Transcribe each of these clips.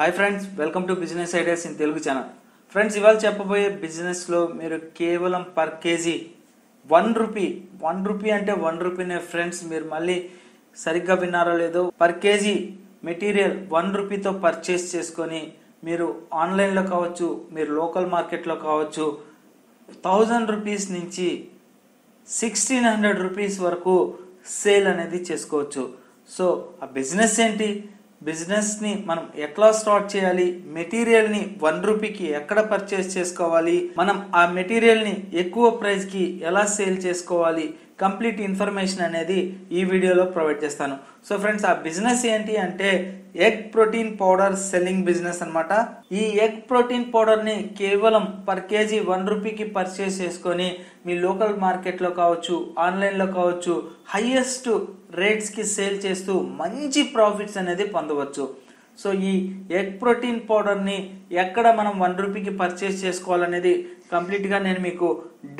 Hi friends welcome to business ideas in Telugu channel friends ఇవాళ చెప్పబోయే బిజినెస్లో మీరు కేవలం per KG one rupee one rupee అంటే వన్ రూపీనే ఫ్రెండ్స్ మీరు మళ్ళీ సరిగ్గా విన్నారో లేదో పర్ కేజీ మెటీరియల్ వన్ రూపీతో పర్చేస్ చేసుకొని మీరు ఆన్లైన్లో కావచ్చు మీరు లోకల్ మార్కెట్లో కావచ్చు థౌజండ్ రూపీస్ నుంచి సిక్స్టీన్ హండ్రెడ్ రూపీస్ వరకు సేల్ అనేది చేసుకోవచ్చు. సో ఆ బిజినెస్ ఏంటి? బిజినెస్ని మనం ఎట్లా స్టార్ట్ చేయాలి? మెటీరియల్ని వన్ రూపీకి ఎక్కడ పర్చేస్ చేసుకోవాలి? మనం ఆ మెటీరియల్ని ఎక్కువ ప్రైస్కి ఎలా సేల్ చేసుకోవాలి? కంప్లీట్ ఇన్ఫర్మేషన్ అనేది ఈ వీడియోలో ప్రొవైడ్ చేస్తాను. సో ఫ్రెండ్స్ ఆ బిజినెస్ ఏంటి అంటే egg protein powder selling business అన్నమాట. ఈ ఎగ్ ప్రోటీన్ పౌడర్ని కేవలం పర్ కేజీ వన్ రూపీకి పర్చేస్ చేసుకొని మీ లోకల్ మార్కెట్లో కావచ్చు ఆన్లైన్లో కావచ్చు హైయెస్ట్ రేట్స్కి సేల్ చేస్తూ మంచి ప్రాఫిట్స్ అనేది పొందవచ్చు. సో ఈ ఎగ్ ప్రోటీన్ పౌడర్ని ఎక్కడ మనం వన్ రూపీకి పర్చేస్ చేసుకోవాలనేది కంప్లీట్గా నేను మీకు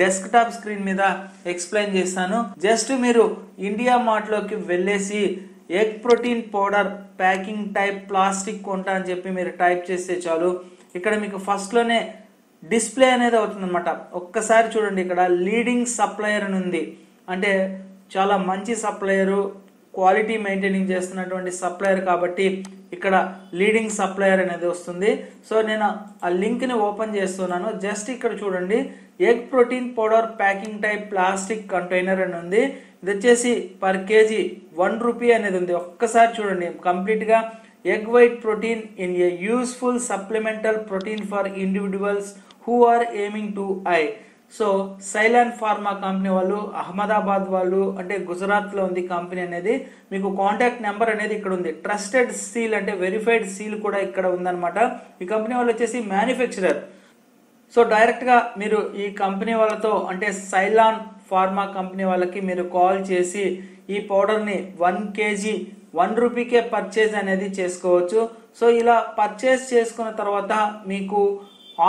డెస్క్ టాప్ స్క్రీన్ మీద ఎక్స్ప్లెయిన్ చేస్తాను. జస్ట్ మీరు ఇండియా మార్ట్లోకి వెళ్ళేసి egg protein powder packing type plastic కొంటా అని చెప్పి మీరు టైప్ చేస్తే చాలు. ఇక్కడ మీకు ఫస్ట్లోనే డిస్ప్లే అనేది అవుతుంది అనమాట ఒక్కసారి చూడండి ఇక్కడ లీడింగ్ సప్లయర్ అని ఉంది. అంటే చాలా మంచి సప్లయరు క్వాలిటీ మెయింటైనింగ్ చేస్తున్నటువంటి సప్లయర్ కాబట్టి ఇక్కడ లీడింగ్ సప్లయర్ అనేది వస్తుంది. సో నేను ఆ లింక్ని ఓపెన్ చేస్తున్నాను. జస్ట్ ఇక్కడ చూడండి. Egg protein powder packing type plastic container అని ఉంది. ఇది వచ్చేసి పర్ కేజీ వన్ రూపీ అనేది ఉంది. ఒక్కసారి చూడండి. కంప్లీట్గా egg white protein in a useful supplemental protein for individuals who are aiming to I so సైలాన్ pharma company వాళ్ళు అహ్మదాబాద్ వాళ్ళు అంటే గుజరాత్లో ఉంది కంపెనీ అనేది మీకు కాంటాక్ట్ నెంబర్ అనేది ఇక్కడ ఉంది. ట్రస్టెడ్ సీల్ అంటే వెరిఫైడ్ సీల్ కూడా ఇక్కడ ఉందన్నమాట. ఈ కంపెనీ వాళ్ళు వచ్చేసి మ్యానుఫ్యాక్చరర్ సో డైరెక్ట్గా మీరు ఈ కంపెనీ వాళ్ళతో అంటే సైలాన్ ఫార్మా కంపెనీ వాళ్ళకి మీరు కాల్ చేసి ఈ పౌడర్ని వన్ కేజీ వన్ రూపీకే పర్చేజ్ అనేది చేసుకోవచ్చు. సో ఇలా పర్చేజ్ చేసుకున్న తర్వాత మీకు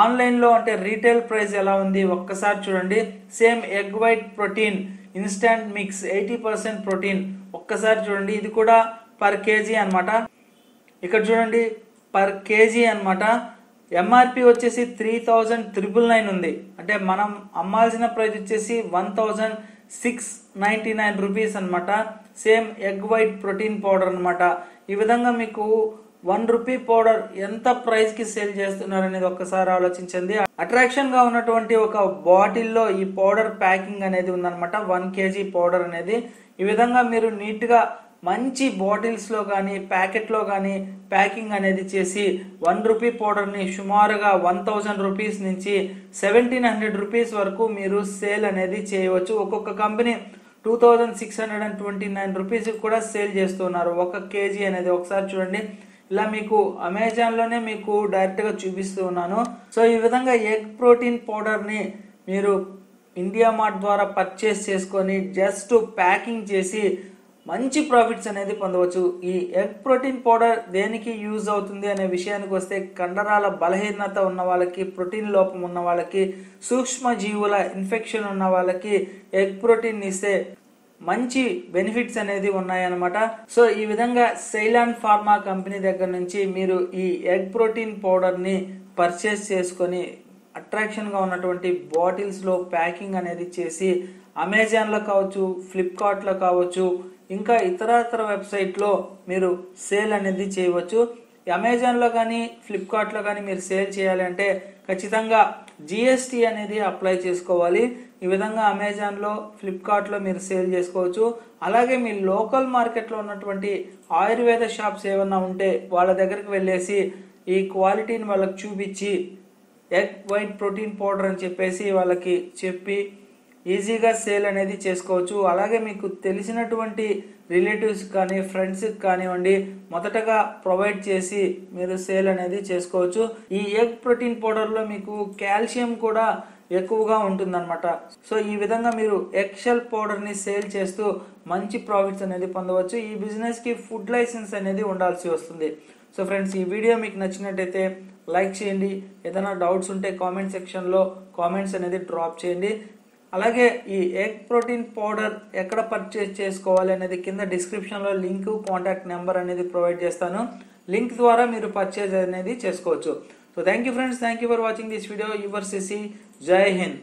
ఆన్లైన్లో అంటే రీటైల్ ప్రైస్ ఎలా ఉంది? ఒక్కసారి చూడండి. Same egg white protein instant mix eighty percent protein. ఒక్కసారి చూడండి. ఇది కూడా పర్ కేజీ అనమాట ఇక్కడ చూడండి. పర్ కేజీ అనమాట ఎంఆర్పి వచ్చేసి త్రీ థౌజండ్ త్రిబుల్ నైన్ ఉంది. అంటే మనం అమ్మాల్సిన ప్రైస్ వచ్చేసి one thousand six ninety nine rupees అనమాట same egg white protein powder అనమాట ఈ విధంగా మీకు వన్ రూపీ పౌడర్ ఎంత ప్రైస్కి సేల్ చేస్తున్నారు అనేది ఒక్కసారి ఆలోచించండి. అట్రాక్షన్గా ఉన్నటువంటి ఒక బాటిల్లో ఈ పౌడర్ ప్యాకింగ్ అనేది ఉందన్నమాట. వన్ కేజీ పౌడర్ అనేది. ఈ విధంగా మీరు నీట్గా మంచి బాటిల్స్లో కానీ ప్యాకెట్లో కానీ ప్యాకింగ్ అనేది చేసి వన్ రూపీ పౌడర్ని సుమారుగా వన్ థౌజండ్ రూపీస్ నుంచి సెవెంటీన్ హండ్రెడ్ రూపీస్ వరకు మీరు సేల్ అనేది చేయవచ్చు. ఒక్కొక్క company two thousand six hundred and twenty nine rupees కూడా సేల్ చేస్తున్నారు. ఒక కేజీ అనేది ఒకసారి చూడండి. ఇలా మీకు అమెజాన్లోనే మీకు డైరెక్ట్గా చూపిస్తూ ఉన్నాను. సో ఈ విధంగా ఎగ్ ప్రోటీన్ పౌడర్ని మీరు ఇండియా మార్ట్ ద్వారా పర్చేస్ చేసుకొని జస్ట్ ప్యాకింగ్ చేసి మంచి ప్రాఫిట్స్ అనేది పొందవచ్చు. ఈ ఎగ్ ప్రోటీన్ పౌడర్ దేనికి యూజ్ అవుతుంది అనే విషయానికి వస్తే కండరాల బలహీనత ఉన్న వాళ్ళకి ప్రోటీన్ లోపం ఉన్న వాళ్ళకి సూక్ష్మ జీవుల ఇన్ఫెక్షన్ ఉన్న వాళ్ళకి ఎగ్ ప్రోటీన్ ఇస్తే మంచి బెనిఫిట్స్ అనేది ఉన్నాయన్నమాట. సో ఈ విధంగా సైలాన్ ఫార్మా కంపెనీ దగ్గర నుంచి మీరు ఈ ఎగ్ ప్రోటీన్ పౌడర్ని పర్చేస్ చేసుకొని అట్రాక్షన్గా ఉన్నటువంటి బాటిల్స్లో ప్యాకింగ్ అనేది చేసి అమెజాన్లో కావచ్చు ఫ్లిప్కార్ట్లో కావచ్చు ఇంకా ఇతరతర వెబ్సైట్లో మీరు సేల్ అనేది చేయవచ్చు. అమెజాన్లో కానీ ఫ్లిప్కార్ట్లో కానీ మీరు సేల్ చేయాలంటే ఖచ్చితంగా జిఎస్టీ అనేది అప్లై చేసుకోవాలి. ఈ విధంగా అమెజాన్లో ఫ్లిప్కార్ట్లో మీరు సేల్ చేసుకోవచ్చు. అలాగే మీ లోకల్ మార్కెట్లో ఉన్నటువంటి ఆయుర్వేద షాప్స్ ఏమన్నా ఉంటే వాళ్ళ దగ్గరికి వెళ్ళేసి ఈ క్వాలిటీని వాళ్ళకి చూపించి ఎగ్ వైట్ ప్రోటీన్ పౌడర్ అని చెప్పేసి వాళ్ళకి చెప్పి ఈజీగా సేల్ అనేది చేసుకోవచ్చు. అలాగే మీకు తెలిసినటువంటి రిలేటివ్స్ కానీ ఫ్రెండ్స్కి కానివ్వండి మొదటగా ప్రొవైడ్ చేసి మీరు సేల్ అనేది చేసుకోవచ్చు. ఈ ఎగ్ ప్రోటీన్ పౌడర్లో మీకు కాల్షియం కూడా ఎక్కువగా ఉంటుందన్నమాట. సో ఈ విధంగా మీరు ఎక్సెల్ పౌడర్ని సేల్ చేస్తూ మంచి ప్రాఫిట్స్ అనేది పొందవచ్చు. ఈ బిజినెస్కి ఫుడ్ లైసెన్స్ అనేది ఉండాల్సి వస్తుంది. సో ఫ్రెండ్స్ ఈ వీడియో మీకు నచ్చినట్టయితే లైక్ చేయండి. ఏదైనా డౌట్స్ ఉంటే కామెంట్ సెక్షన్లో కామెంట్స్ అనేది డ్రాప్ చేయండి. అలాగే ఈ ఎగ్ ప్రోటీన్ పౌడర్ ఎక్కడ పర్చేస్ చేసుకోవాలి అనేది కింద డిస్క్రిప్షన్లో లింక్ కాంటాక్ట్ నెంబర్ అనేది ప్రొవైడ్ చేస్తాను. లింక్ ద్వారా మీరు పర్చేజ్ అనేది చేసుకోవచ్చు. So thank you friends thank you for watching this video your CC జై హింద్